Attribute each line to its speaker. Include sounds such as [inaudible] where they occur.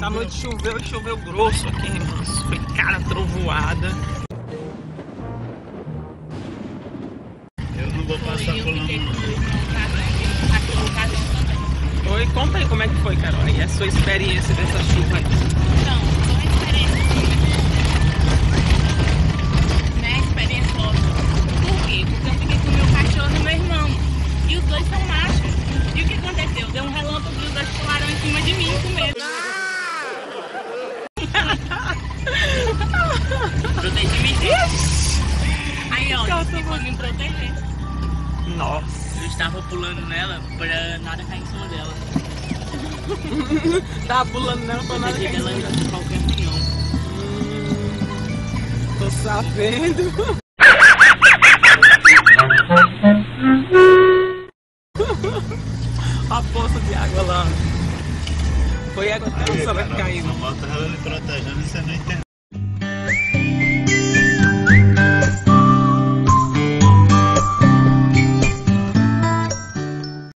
Speaker 1: Essa noite choveu e choveu grosso aqui em. Foi cara trovoada.
Speaker 2: Eu não vou passar por lá.
Speaker 1: Oi, conta aí como é que foi, Carol, e a sua experiência dessa chuva aí.
Speaker 3: Protegi-me. Aí, ó, isso ficou me proteger.
Speaker 1: Nossa.
Speaker 3: Eu estava pulando nela pra nada cair em cima dela. [laughs]
Speaker 1: Tava pulando nela pra nada cair em
Speaker 3: dela
Speaker 1: cima.
Speaker 3: de qualquer opinião.
Speaker 1: Hum, Tô sabendo. [laughs] A poça de água lá. Foi água tão só vai cair.
Speaker 2: Só bota ela protegendo e você não entende.